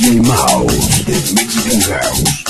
DJ Mouse, the Mexican house.